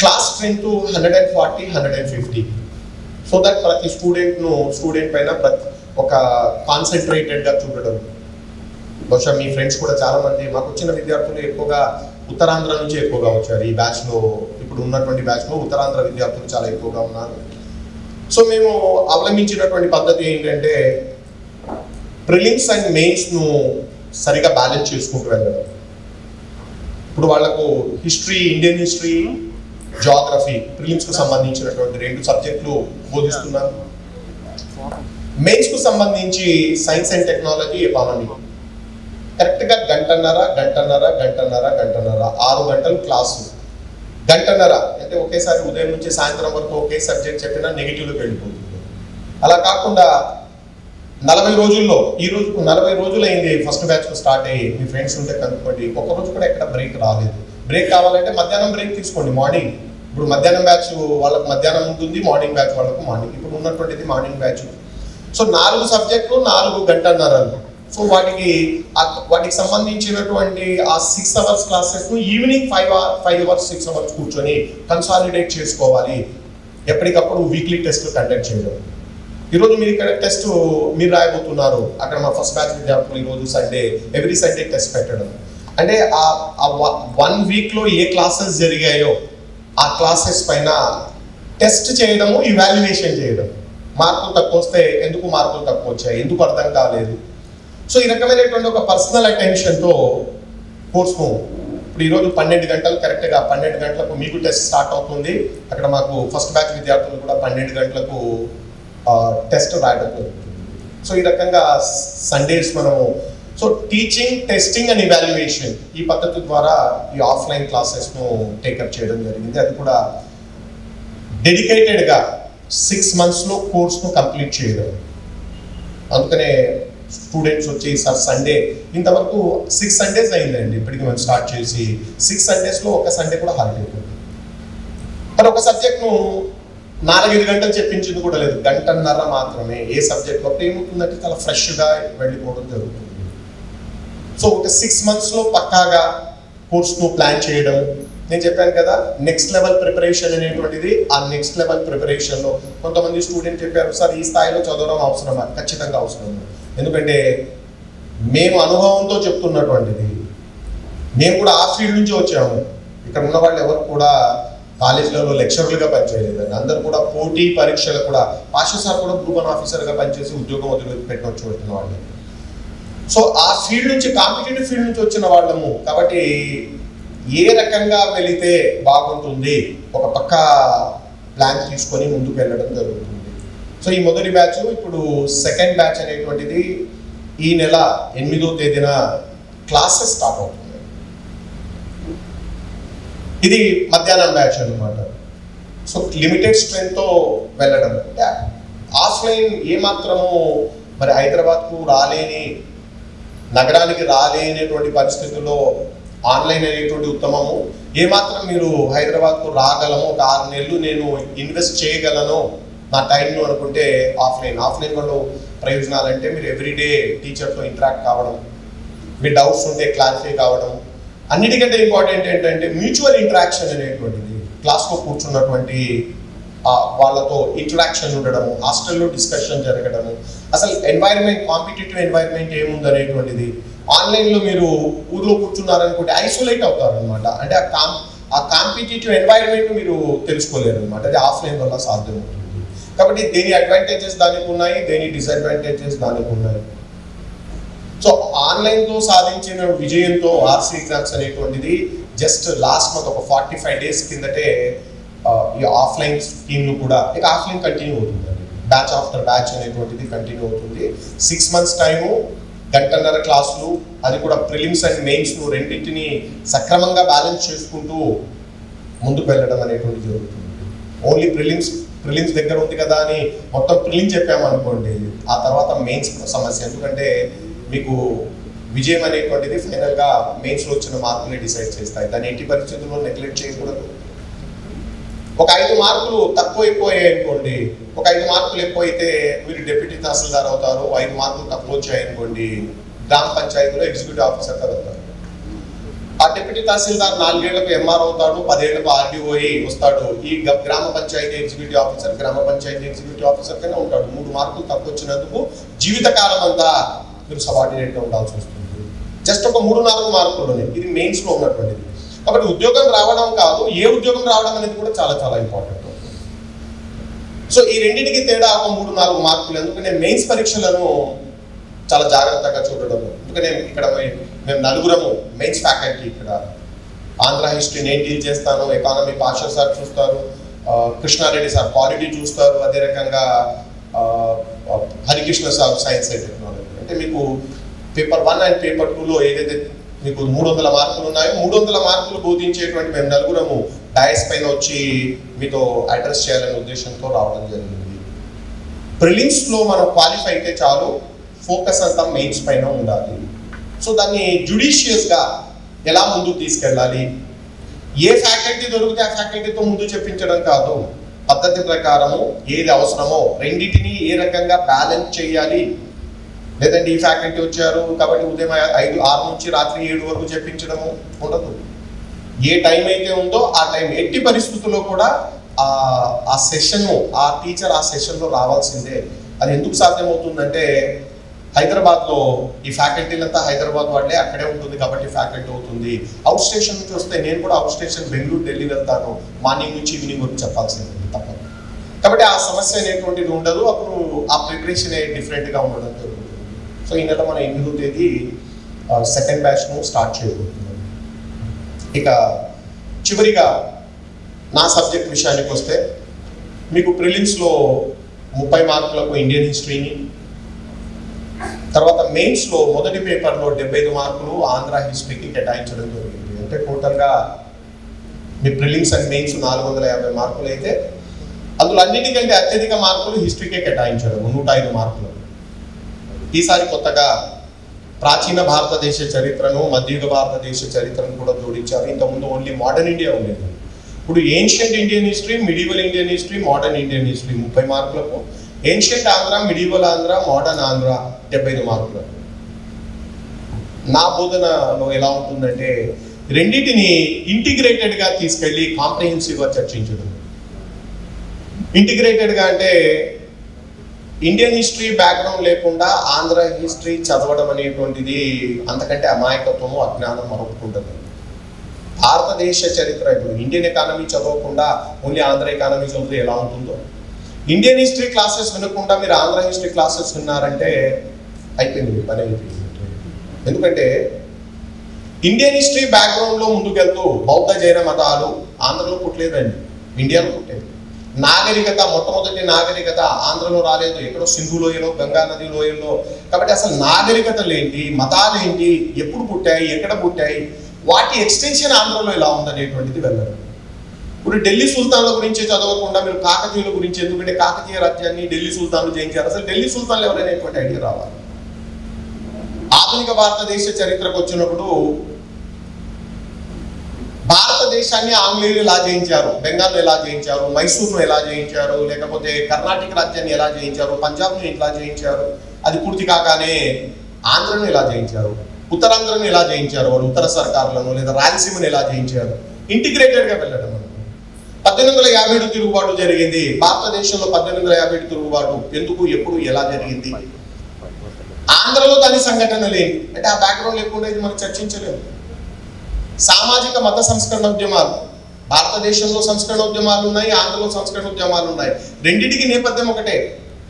class strength hundred and forty hundred and fifty. So that ప్రతి స్టూడెంట్ను స్టూడెంట్ పైన ప్రతి ఒక కాన్సన్ట్రేటెడ్గా చూడడం. బహుశా మీ ఫ్రెండ్స్ కూడా చాలా మంది మాకు వచ్చిన విద్యార్థులు ఎక్కువగా ఉత్తరాంధ్ర నుంచి ఎక్కువగా వచ్చారు ఈ బ్యాచ్లో ఇప్పుడు ఉన్నటువంటి బ్యాచ్లో ఉత్తరాంధ్ర విద్యార్థులు చాలా ఎక్కువగా ఉన్నారు. సో మేము అవలంబించినటువంటి పద్ధతి ఏంటంటే ప్రిలిమ్స్ అండ్ మెయిన్స్ను సరిగా బ్యాలెన్స్ చేసుకుంటూ వెళ్ళడం. ఇప్పుడు వాళ్ళకు హిస్టరీ ఇండియన్ హిస్టరీ జాగ్రఫీ ప్రిలిమ్స్కు సంబంధించినటువంటి రెండు సబ్జెక్టులు బోధిస్తున్నాను మెయిన్స్కు సంబంధించి సైన్స్ అండ్ టెక్నాలజీ ఎకానమీ కరెక్ట్గా గంటన్నర గంటన్నర గంటన్నర గంటన్నర ఆరు గంటలు క్లాసు గంటన్నర అంటే ఒకేసారి ఉదయం నుంచి సాయంత్రం వరకు ఒకే సబ్జెక్ట్ చెప్పినా నెగిటివ్లోకి వెళ్ళిపోతుంది. అలా కాకుండా నలభై రోజుల్లో ఈ రోజు నలభై రోజులు అయింది ఫస్ట్ బ్యాచ్ స్టార్ట్ అయ్యి మీ ఫ్రెండ్స్ ఉంటే కనుక్కోండి ఒక్క రోజు కూడా ఎక్కడ బ్రేక్ రాలేదు. బ్రేక్ కావాలంటే మధ్యాహ్నం బ్రేక్ తీసుకోండి మార్నింగ్ ఇప్పుడు మధ్యాహ్నం బ్యాచ్ వాళ్ళకు మధ్యాహ్నం ఉంటుంది మార్నింగ్ బ్యాచ్ వాళ్ళకు మార్నింగ్ ఇప్పుడు ఉన్నటువంటిది మార్నింగ్ బ్యాచ్ సో నాలుగు సబ్జెక్టులు నాలుగు గంటన్నరలు. సో వాటికి వాటికి సంబంధించినటువంటి ఆ six hours classes evening five five hours six hours కూర్చొని కన్సాలిడేట్ చేసుకోవాలి. ఎప్పటికప్పుడు వీక్లీ టెస్ట్ కండక్ట్ చేయడం. ఈరోజు మీరు ఇక్కడ టెస్ట్ మీరు రాయబోతున్నారు. అక్కడ మా ఫస్ట్ బ్యాచ్ విద్యార్థులు ఈరోజు సండే ఎవ్రీ సండే టెస్ట్ పెట్టడం. అంటే ఆ వన్ వీక్లో ఏ క్లాసెస్ జరిగాయో ఆ క్లాసెస్ పైన టెస్ట్ చేయడము ఇవాల్యుయేషన్ చేయడం. మార్కులు తక్కువ వస్తే ఎందుకు మార్కులు తక్కువ వచ్చాయి? ఎందుకు అర్థం కాలేదు? సో ఈ రకమైనటువంటి ఒక పర్సనల్ అటెన్షన్తో కోర్స్ను ఇప్పుడు ఈరోజు పన్నెండు గంటలు కరెక్ట్గా పన్నెండు గంటలకు మీకు టెస్ట్ స్టార్ట్ అవుతుంది. అక్కడ మాకు ఫస్ట్ బ్యాచ్ విద్యార్థులు కూడా పన్నెండు గంటలకు టెస్ట్ రాయడం సో ఈ రకంగా సండేస్ మనము so teaching testing and evaluation ఈ పద్ధతి ద్వారా ఈ ఆఫ్లైన్ క్లాసెస్ను టేకప్ చేయడం జరిగింది. అది కూడా డెడికేటెడ్గా సిక్స్ మంత్స్లో కోర్స్ను కంప్లీట్ చేయడం. అందుకనే స్టూడెంట్స్ వచ్చి సార్ సండే. ఇంతవరకు సిక్స్ సండేస్ అయిందండి ఇప్పటికి మనం స్టార్ట్ చేసి. సిక్స్ సండేస్లో ఒక సండే కూడా హాలిడే ఉంటుంది మరి ఒక సబ్జెక్ట్ను నాలుగైదు గంటలు చెప్పించింది కూడా లేదు. గంటన్నర మాత్రమే ఏ సబ్జెక్ట్ ఏమవుతుందంటే చాలా ఫ్రెష్గా వెళ్ళిపోవడం జరుగుతుంది. సో ఒక సిక్స్ మంత్స్లో పక్కాగా కోర్స్ను ప్లాన్ చేయడం. నేను చెప్పాను కదా నెక్స్ట్ లెవెల్ ప్రిపరేషన్ అనేటువంటిది ఆ నెక్స్ట్ లెవెల్ ప్రిపరేషన్లో కొంతమంది స్టూడెంట్ చెప్పారు సార్ ఈ స్థాయిలో చదవడం అవసరమా? ఖచ్చితంగా అవసరం. ఎందుకంటే మేము అనుభవంతో చెప్తున్నటువంటిది. మేము కూడా ఆ ఫీల్డ్ నుంచి వచ్చాము. ఇక్కడ ఉన్న వాళ్ళు ఎవరు కూడా కాలేజీలలో లెక్చరర్లుగా పనిచేయలేదండి. అందరూ కూడా పోటీ పరీక్షలు కూడా పాషా సార్ కూడా గ్రూప్ ఆఫీసర్గా పనిచేసి ఉద్యోగం వదిలి పెట్టవచ్చు వచ్చి వాళ్ళు సో ఆ ఫీల్డ్ నుంచి కాంపిటేటివ్ ఫీల్డ్ నుంచి వచ్చిన వాళ్ళము. కాబట్టి ఏ రకంగా వెళితే బాగుంటుంది ఒక పక్క ప్లాన్ తీసుకొని ముందుకు వెళ్ళడం జరుగుతుంది. సో ఈ మొదటి బ్యాచ్ ఇప్పుడు సెకండ్ బ్యాచ్ అనేటువంటిది ఈ నెల ఎనిమిదో తేదీన క్లాసెస్ స్టార్ట్ అవుతుంది. ఇది మధ్యాహ్నం బ్యాచ్ అన్నమాట. సో లిమిటెడ్ స్ట్రెంగ్తో వెళ్ళడం. అంటే ఆఫ్లైన్ ఏమాత్రము మరి హైదరాబాద్కు రాలేని నగరానికి రాలేనటువంటి పరిస్థితుల్లో ఆన్లైన్ అనేటువంటి ఉత్తమము. ఏమాత్రం మీరు హైదరాబాద్కు రాగలము ఒక ఆరు నెలలు నేను ఇన్వెస్ట్ చేయగలను నా టైంలో అనుకుంటే ఆఫ్లైన్. ఆఫ్లైన్ వల్ల ప్రయోజనాలు అంటే మీరు ఎవ్రీడే టీచర్తో ఇంటరాక్ట్ కావడం మీ డౌట్స్ ఉంటే క్లారిఫై కావడం. అన్నిటికంటే ఇంపార్టెంట్ ఏంటంటే మ్యూచువల్ ఇంటరాక్షన్ అనేటువంటిది. క్లాస్లో కూర్చున్నటువంటి వాళ్ళతో ఇంటరాక్షన్ ఉండడము హాస్టల్లో డిస్కషన్ జరగడము. అసలు ఎన్వైరన్మెంట్ కాంపిటేటివ్ ఎన్వైరన్మెంట్ ఏముంది అనేటువంటిది. ఆన్లైన్లో మీరు ఊర్లో కూర్చున్నారనుకుంటే ఐసోలేట్ అవుతారు అనమాట అంటే ఆ కాం ఆ కాంపిటేటివ్ ఎన్వైరన్మెంట్ మీరు తెలుసుకోలేరు అనమాట అది ఆఫ్లైన్ వల్ల సాధ్యం అవుతుంది కాబట్టి దేని అడ్వాంటేజెస్ దానికి ఉన్నాయి దేని డిసడ్వాంటేజెస్ దానికి ఉన్నాయి. సో ఆన్లైన్తో సాధించిన విజయంతో ఆర్సీ ఎగ్జామ్స్ అనేటువంటిది జస్ట్ లాస్ట్ మంత్ ఒక ఫార్టీ ఫైవ్ డేస్ కిందటే ఈ ఆఫ్లైన్ స్కీమ్లు కూడా ఇక ఆఫ్లైన్ కంటిన్యూ అవుతుంది బ్యాచ్ ఆఫ్టర్ బ్యాచ్ అనేటువంటిది కంటిన్యూ అవుతుంది. సిక్స్ మంత్స్ టైము గంటన్నర క్లాసులు అది కూడా ప్రిలిమ్స్ అండ్ మెయిన్స్ రెండింటిని సక్రమంగా బ్యాలెన్స్ చేసుకుంటూ ముందుకు వెళ్ళడం అనేటువంటిది జరుగుతుంది. ఓన్లీ ప్రిలిమ్స్ ప్రిలిమ్స్ దగ్గర ఉంది కదా అని మొత్తం ప్రిలిమ్స్ చెప్పామనుకోండి ఆ తర్వాత మెయిన్స్ సమస్య. ఎందుకంటే మీకు విజయం అనేటువంటిది ఫైనల్గా మెయిన్స్లో వచ్చిన మార్కులే డిసైడ్ చేస్తాయి. దాన్ని ఎట్టి పరిస్థితుల్లో నెగ్లెక్ట్ చేయకూడదు. ఒక ఐదు మార్కులు తక్కువ అయిపోయాయి అనుకోండి ఒక ఐదు మార్కులు ఎక్కువ అయితే మీరు డిప్యూటీ తహసీల్దార్ అవుతారు ఐదు మార్కులు తక్కువ వచ్చాయి అనుకోండి గ్రామ పంచాయతీలో ఎగ్జిక్యూటివ్ ఆఫీసర్ కదా ఆ డిప్యూటీ తహసీల్దార్ నాలుగేళ్ళకు ఎంఆర్ అవుతాడు పదేళ్ళకు ఆర్డీఓఈ వస్తాడు. ఈ గ్రామ పంచాయతీ ఎగ్జిక్యూటివ్ ఆఫీసర్ గ్రామ పంచాయతీ ఎగ్జిక్యూటివ్ ఆఫీసర్ కింద ఉంటాడు. మూడు మార్కులు తక్కువ వచ్చినందుకు జీవితకాలం అంతా మీరు సబార్డినేట్గా ఉండాల్సి వస్తుంది. జస్ట్ ఒక మూడు నాలుగు మార్కుల్లోనే. ఇది మెయిన్స్లో ఉన్నటువంటిది. కాబట్టి ఉద్యోగం రావడం కాదు ఏ ఉద్యోగం రావడం అనేది కూడా చాలా చాలా ఇంపార్టెంట్. సో ఈ రెండింటికి తేడా ఒక మూడు నాలుగు మార్కులు. ఎందుకంటే మెయిన్స్ పరీక్షలను చాలా జాగ్రత్తగా చూడడము. ఎందుకంటే ఇక్కడ మేము నలుగురము మెయిన్స్ ఫ్యాకల్టీ ఇక్కడ. ఆంధ్ర హిస్టరీ నేను డీల్ చేస్తాను ఎకానమీ పాషర్ సార్ చూస్తారు కృష్ణారెడ్డి సార్ క్వాలిటీ చూస్తారు అదే రకంగా Harikrishna sir science and technology అంటే మీకు పేపర్ వన్ అండ్ పేపర్ టూలో ఏదైతే మీకు మూడు వందల మార్కులు ఉన్నాయో మూడు వందల మార్కులు బోధించేటువంటి మేము నలుగురము డయస్ పైన వచ్చి మీతో అడ్రస్ చేయాలనే ఉద్దేశంతో రావడం జరిగింది. ప్రిలిమ్స్లో మనం క్వాలిఫై అయితే చాలు. ఫోకస్ అంతా మెయిన్స్ పైన ఉండాలి. సో దాన్ని జుడిషియస్గా ఎలా ముందుకు తీసుకెళ్ళాలి? ఏ ఫ్యాకల్టీ దొరికితే ఆ ఫ్యాకల్టీతో ముందు చెప్పించడం కాదు. పద్ధతి ప్రకారము ఏది అవసరమో రెండింటిని ఏ రకంగా బ్యాలెన్స్ చేయాలి? లేదంటే ఈ ఫ్యాకల్టీ వచ్చారు కాబట్టి ఉదయం ఐదు ఆరు నుంచి రాత్రి ఏడు వరకు చెప్పించడము ఉండదు. ఏ టైం అయితే ఉందో ఆ టైం ఎట్టి పరిస్థితుల్లో కూడా ఆ ఆ సెషన్ ఆ టీచర్ ఆ సెషన్లో రావాల్సిందే. అది ఎందుకు సాధ్యమవుతుందంటే హైదరాబాద్లో ఈ ఫ్యాకల్టీలంతా హైదరాబాద్ వాళ్ళే అక్కడే ఉంటుంది కాబట్టి ఫ్యాకల్టీ అవుతుంది. అవుట్ స్టేషన్ నుంచి వస్తే నేను కూడా అవుట్ స్టేషన్ బెంగళూరు ఢిల్లీ వెళ్తాను. మార్నింగ్ నుంచి ఈవినింగ్ వరకు చెప్పాల్సింది తప్పదు. కాబట్టి ఆ సమస్య అనేటువంటిది ఉండదు. అప్పుడు ఆ ప్రిపరేషన్ డిఫరెంట్గా ఉండడం జరుగుతుంది. సో ఈ నెల మన ఎనిమిదో తేదీ సెకండ్ బ్యాచ్ను స్టార్ట్ చేయబోతున్నాం. ఇక చివరిగా నా సబ్జెక్ట్ విషయానికి వస్తే మీకు ప్రిలిమ్స్లో ముప్పై మార్కులకు ఇండియన్ హిస్టరీని తర్వాత మెయిన్స్లో మొదటి పేపర్లో డెబ్బై ఐదు మార్కులు ఆంధ్ర హిస్టరీకి కేటాయించడం జరిగింది. అంటే టోటల్గా మీ ప్రిలిమ్స్ అండ్ మెయిన్స్ నాలుగు వందల యాభై మార్కులు అయితే అందులో అన్నిటికంటే అత్యధిక మార్కులు హిస్టరీకే కేటాయించడం నూట ఐదు మార్కులు. ఈసారి కొత్తగా ప్రాచీన భారతదేశ చరిత్రను మధ్యయుగ భారతదేశ చరిత్రను కూడా జోడించారు. ఇంతకుముందు ఓన్లీ మోడర్న్ ఇండియా ఉండేది. ఇప్పుడు ancient Indian history medieval Indian history modern Indian history ముప్పై మార్కులకు ancient Andhra medieval Andhra modern Andhra డెబ్బై ఐదు మార్కులు. నా బోధనలో ఎలా ఉంటుందంటే రెండింటిని ఇంటిగ్రేటెడ్గా తీసుకెళ్ళి కాంప్రహెన్సివ్గా చర్చించడం. ఇంటిగ్రేటెడ్గా అంటే ఇండియన్ హిస్టరీ బ్యాక్గ్రౌండ్ లేకుండా ఆంధ్ర హిస్టరీ చదవడం అనేటువంటిది అంతకంటే అమాయకత్వము అజ్ఞానం మరొకటి భారతదేశ చరిత్ర ఇప్పుడు ఇండియన్ ఎకానమీ చదవకుండా ఓన్లీ ఆంధ్ర ఎకానమీ చదివితే ఎలా ఉంటుందో? ఇండియన్ హిస్టరీ క్లాసెస్ వినకుండా మీరు ఆంధ్ర హిస్టరీ క్లాసెస్ విన్నారంటే అయిపోయింది మీ పని అయిపోయింది. ఎందుకంటే ఇండియన్ హిస్టరీ బ్యాక్గ్రౌండ్లో ముందుకెళ్తూ బౌద్ధ జైన మతాలు ఆంధ్రలో పుట్టలేదండి. ఇండియాలో పుట్టేది నాగరికత మొట్టమొదటి నాగరికత ఆంధ్రలో రాలేదు. ఎక్కడో సింధు లోయలో గంగా నది లోయల్లో. కాబట్టి అసలు నాగరికతలు ఏంటి మతాలు ఏంటి ఎప్పుడు పుట్టాయి ఎక్కడ పుట్టాయి వాటి ఎక్స్టెన్షన్ ఆంధ్రలో ఎలా ఉందనేటువంటిది వెళ్ళడం ఇప్పుడు ఢిల్లీ సుల్తాన్ల గురించి చదవకుండా మీరు కాకతీయుల గురించి ఎందుకంటే కాకతీయ రాజ్యాన్ని ఢిల్లీ సుల్తాన్లు జయించారు. అసలు ఢిల్లీ సుల్తాన్లు ఎవరైనా ఐడియా రావాలి? ఆధునిక భారతదేశ చరిత్రకు వచ్చినప్పుడు భారతదేశాన్ని ఆంగ్లేయులు ఎలా జయించారు? బెంగాల్ను ఎలా జయించారు? మైసూర్ను ఎలా జయించారు? లేకపోతే కర్ణాటక రాజ్యాన్ని ఎలా జయించారు? పంజాబ్ను ఎలా జయించారు? అది పూర్తి కాగానే ఆంధ్రను ఎలా జయించారు? ఉత్తరాంధ్రను ఎలా జయించారు? వాళ్ళు ఉత్తర సర్కారులను లేదా రాయలసీమను ఎలా జయించారు? ఇంటిగ్రేటెడ్గా వెళ్ళడం పద్దెనిమిది వందల యాభై ఏడు తిరుగుబాటు జరిగింది. భారతదేశంలో పద్దెనిమిది వందల యాభై ఏడు తిరుగుబాటు ఎందుకు ఎప్పుడు ఎలా జరిగింది? ఆంధ్రలో దాని సంఘటన లేని అంటే ఆ బ్యాక్గ్రౌండ్ లేకుండా ఇది మనం చర్చించలేము. సామాజిక మత సంస్కరణ ఉద్యమాలు భారతదేశంలో సంస్కరణ ఉద్యమాలు ఉన్నాయి ఆంధ్రలో సంస్కరణ ఉద్యమాలు ఉన్నాయి. రెండింటికి నేపథ్యం ఒకటే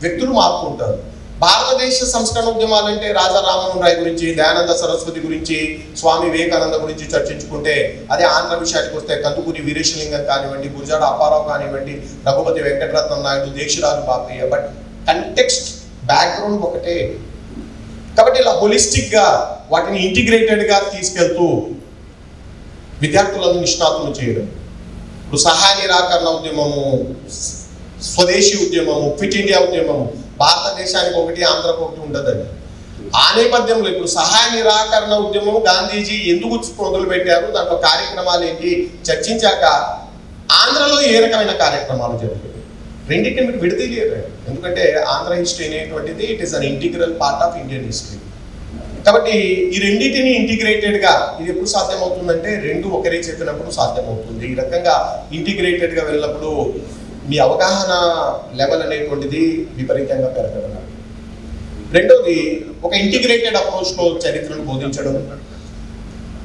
వ్యక్తులు మారుతుంటారు భారతదేశ సంస్కరణ ఉద్యమాలు అంటే రాజా రామ్మోహన్ రాయ్ గురించి దయానంద సరస్వతి గురించి స్వామి వివేకానంద గురించి చర్చించుకుంటే అదే ఆంధ్ర విషయానికి వస్తే కందుకూరి వీరేశలింగం కానివ్వండి గురజాడ అప్పారావు కానివ్వండి Raghupathi Venkataratnam Naidu Desiraju Bapayya but context background ఒకటే. కాబట్టి ఇలా హోలిస్టిక్గా వాటిని ఇంటిగ్రేటెడ్గా తీసుకెళ్తూ విద్యార్థులను నిష్ణాతులు చేయడం. ఇప్పుడు సహాయ నిరాకరణ ఉద్యమము స్వదేశీ ఉద్యమము ఫిట్ ఇండియా ఉద్యమము భారతదేశానికి ఒకటి ఆంధ్రకు ఒకటి ఉండదండి ఆ నేపథ్యంలో ఇప్పుడు సహాయ నిరాకరణ ఉద్యమం గాంధీజీ ఎందుకు మొదలు పెట్టారు దాంట్లో కార్యక్రమాలు ఏంటి? చర్చించాక ఆంధ్రలో ఏ రకమైన కార్యక్రమాలు జరిగాయి రెండింటిని మీరు విడదీయలేరు. ఎందుకంటే ఆంధ్ర హిస్టరీ అనేటువంటిది it is an integral part of Indian history కాబట్టి ఈ రెండింటిని ఇంటిగ్రేటెడ్గా ఇది ఎప్పుడు సాధ్యమవుతుందంటే రెండు ఒకరే చెప్పినప్పుడు సాధ్యమవుతుంది. ఈ రకంగా ఇంటిగ్రేటెడ్గా వెళ్ళినప్పుడు మీ అవగాహన లెవెల్ అనేటువంటిది విపరీతంగా పెరగడం. రెండోది ఒక ఇంటిగ్రేటెడ్ అప్రోచ్లో చరిత్రను బోధించడం.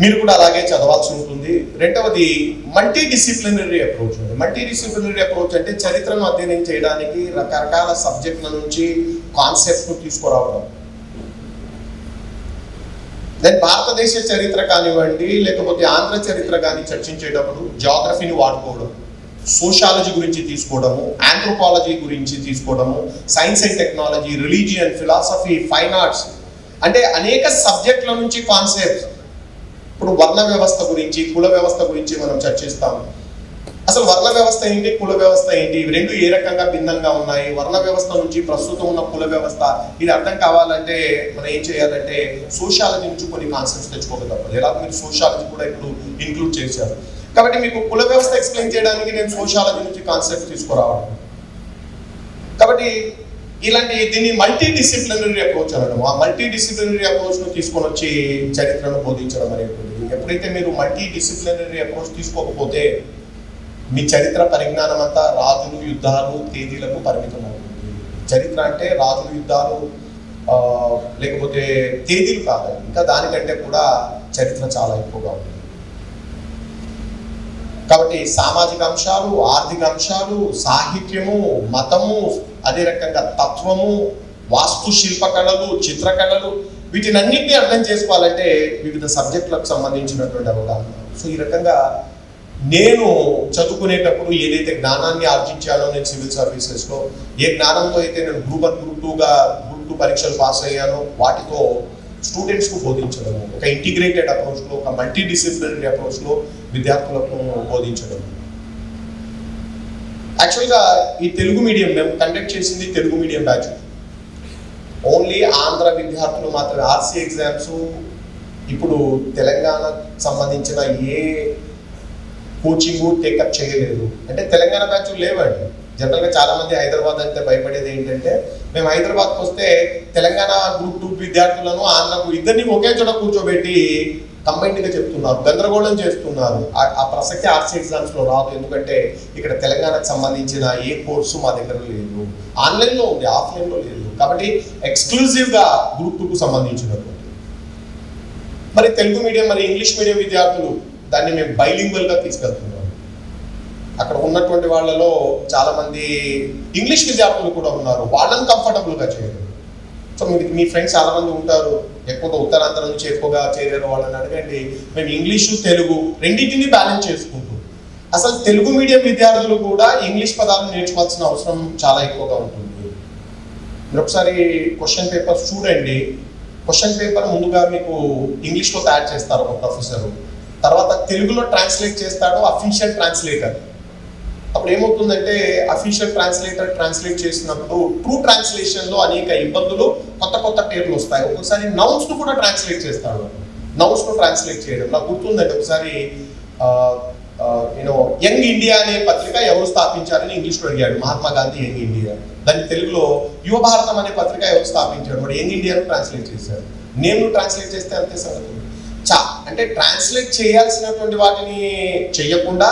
మీరు కూడా అలాగే చదవాల్సి ఉంటుంది. రెండవది multi disciplinary approach multi disciplinary approach అంటే చరిత్రను అధ్యయనం చేయడానికి రకరకాల సబ్జెక్టుల నుంచి కాన్సెప్ట్ను తీసుకురావడం. దెన్ భారతదేశ చరిత్ర కానివ్వండి లేకపోతే ఆంధ్ర చరిత్ర కానీ చర్చించేటప్పుడు జాగ్రఫీని వాడుకోవడం. సోషాలజీ గురించి తీసుకోవడము ఆంథ్రోపాలజీ గురించి తీసుకోవడము science and technology religion philosophy fine arts అంటే అనేక సబ్జెక్టుల నుంచి కాన్సెప్ట్స్ ఇప్పుడు వర్ణ వ్యవస్థ గురించి కుల వ్యవస్థ గురించి మనం చర్చిస్తాము అసలు వర్ణ వ్యవస్థ ఏంటి కుల వ్యవస్థ ఏంటి? ఇవి రెండు ఏ రకంగా భిన్నంగా ఉన్నాయి? వర్ణ వ్యవస్థ నుంచి ప్రస్తుతం ఉన్న కుల వ్యవస్థ ఇది అర్థం కావాలంటే మనం ఏం చేయాలంటే సోషాలజీ నుంచి కొన్ని కాన్సెప్ట్స్ తెచ్చుకోక తప్పదు ఎలా మీరు సోషాలజీ కూడా ఇప్పుడు ఇంక్లూడ్ చేశారు. కాబట్టి మీకు కుల వ్యవస్థ ఎక్స్ప్లెయిన్ చేయడానికి నేను సోషాలజీ నుంచి కాన్సెప్ట్ తీసుకురావడం కాబట్టి ఇలాంటి దీన్ని మల్టీ డిసిప్లినరీ అప్రోచ్ అనడం. ఆ మల్టీ డిసిప్లినరీ అప్రోచ్ను తీసుకొని వచ్చి చరిత్రను బోధించడం అనేటువంటిది. ఎప్పుడైతే మీరు మల్టీ డిసిప్లినరీ అప్రోచ్ తీసుకోకపోతే మీ చరిత్ర పరిజ్ఞానం అంతా రాజులు యుద్ధాలు తేదీలకు పరిమితం అవుతుంది. చరిత్ర అంటే రాజులు యుద్ధాలు లేకపోతే తేదీలు కాదు. ఇంకా దానికంటే కూడా చరిత్ర చాలా ఎక్కువగా ఉంటుంది. కాబట్టి సామాజిక అంశాలు ఆర్థిక అంశాలు సాహిత్యము మతము అదే రకంగా తత్వము వాస్తు శిల్పకళలు చిత్రకళలు వీటినన్నింటినీ అర్థం చేసుకోవాలంటే వివిధ సబ్జెక్టులకు సంబంధించినటువంటి అవగాహన. సో ఈ రకంగా నేను చదువుకునేటప్పుడు ఏదైతే జ్ఞానాన్ని ఆర్జించానో నేను సివిల్ సర్వీసెస్లో ఏ జ్ఞానంతో అయితే నేను గ్రూప్ వన్ గ్రూప్ టూగా గ్రూప్ టూ పరీక్షలు పాస్ అయ్యానో వాటితో స్టూడెంట్స్కు బోధించడం ఒక ఇంటిగ్రేటెడ్ అప్రోచ్లో ఒక మల్టీ డిసిప్లినరీ అప్రోచ్లో విద్యార్థులకు బోధించడం యాక్చువల్గా ఈ తెలుగు మీడియం మేము కండక్ట్ చేసింది Telugu medium batch. Only Andhra విద్యార్థులు మాత్రమే ఆర్సీ ఎగ్జామ్స్ ఇప్పుడు తెలంగాణకు సంబంధించిన ఏ కోచింగ్ టేకప్ చేయలేదు. అంటే తెలంగాణ బ్యాచ్ లేవండి. జనరల్గా చాలా మంది హైదరాబాద్ అంటే భయపడేది ఏంటంటే మేము హైదరాబాద్కి వస్తే తెలంగాణ గ్రూప్ టూ విద్యార్థులను ఆంధ్రకు ఇద్దరిని ఒకే చోట కూర్చోబెట్టి కంబైన్డ్గా చెప్తున్నారు గందరగోళం చేస్తున్నారు. ఆ- ఆ ప్రసక్తి ఆర్సీ ఎగ్జామ్స్లో రాదు. ఎందుకంటే ఇక్కడ తెలంగాణకు సంబంధించిన ఏ కోర్సు మా దగ్గర లేదు. ఆన్లైన్లో ఉంది ఆఫ్లైన్లో లేదు. కాబట్టి ఎక్స్క్లూజివ్గా గ్రూప్ టూకు సంబంధించినటువంటి. మరి తెలుగు మీడియం మరి ఇంగ్లీష్ మీడియం విద్యార్థులు దాన్ని మేము బైలింగ్వల్గా తీసుకెళ్తున్నాం అక్కడ ఉన్నటువంటి వాళ్ళలో చాలామంది ఇంగ్లీష్ విద్యార్థులు కూడా ఉన్నారు. వాళ్ళని కంఫర్టబుల్గా చేయరు సో మీ మీ ఫ్రెండ్స్ చాలామంది ఉంటారు. ఎక్కువగా ఉత్తరాంధ్ర నుంచి ఎక్కువగా చేరారు వాళ్ళని అడగండి. మేము ఇంగ్లీషు తెలుగు రెండింటిని బ్యాలెన్స్ చేసుకుంటూ. అసలు తెలుగు మీడియం విద్యార్థులు కూడా ఇంగ్లీష్ పదాలు నేర్చుకోవాల్సిన అవసరం చాలా ఎక్కువగా ఉంటుంది. మీరు ఒకసారి క్వశ్చన్ పేపర్ చూడండి. క్వశ్చన్ పేపర్ ముందుగా మీకు ఇంగ్లీష్లో తయారు చేస్తారు ఒక ప్రొఫెసర్ తర్వాత తెలుగులో ట్రాన్స్లేట్ చేస్తాడు అఫీషియల్ ట్రాన్స్లేటర్ అప్పుడు ఏమవుతుందంటే అఫీషియల్ ట్రాన్స్లేటర్ ట్రాన్స్లేట్ చేసినప్పుడు ట్రూ ట్రాన్స్లేషన్లో అనేక ఇబ్బందులు కొత్త కొత్త పేర్లు వస్తాయి. ఒక్కొక్కసారి నౌన్స్ను కూడా ట్రాన్స్లేట్ చేస్తాడు. నౌన్స్ను ట్రాన్స్లేట్ చేయడం. నాకు గుర్తుందండి ఒకసారి యూనో యంగ్ ఇండియా అనే పత్రిక ఎవరు స్థాపించారని ఇంగ్లీష్లో అడిగాడు మహాత్మా గాంధీ యంగ్ ఇండియా. దాని తెలుగులో యువ భారతం అనే పత్రిక ఎవరు స్థాపించాడు వాడు యంగ్ ఇండియాను ట్రాన్స్లేట్ చేశాడు. నేను ట్రాన్స్లేట్ చేస్తే అంతే సంగతి. చా అంటే ట్రాన్స్లేట్ చేయాల్సినటువంటి వాటిని చేయకుండా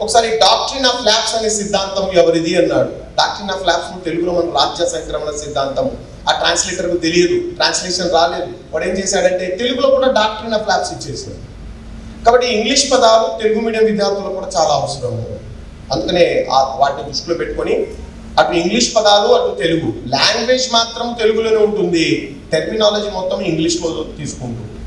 ఒకసారి డాక్ట్రిన్ ఆఫ్ ల్యాబ్స్ అనే సిద్ధాంతం ఎవరిది అన్నాడు. డాక్ట్రిన్ ఆఫ్ ల్యాబ్స్ తెలుగులో మనం రాజ్య సంక్రమణ సిద్ధాంతం ఆ ట్రాన్స్లేటర్కు తెలియదు. ట్రాన్స్లేషన్ రాలేదు. వాడు ఏం చేశాడంటే తెలుగులో కూడా డాక్ట్రిన్ ఆఫ్ ల్యాబ్స్ ఇచ్చేసాడు. కాబట్టి ఇంగ్లీష్ పదాలు తెలుగు మీడియం విద్యార్థులకు కూడా చాలా అవసరం. అందుకనే ఆ వాటిని దృష్టిలో పెట్టుకొని అటు ఇంగ్లీష్ పదాలు అటు తెలుగు. లాంగ్వేజ్ మాత్రం తెలుగులోనే ఉంటుంది. టెర్మినాలజీ మొత్తం ఇంగ్లీష్లో తీసుకుంటుంది.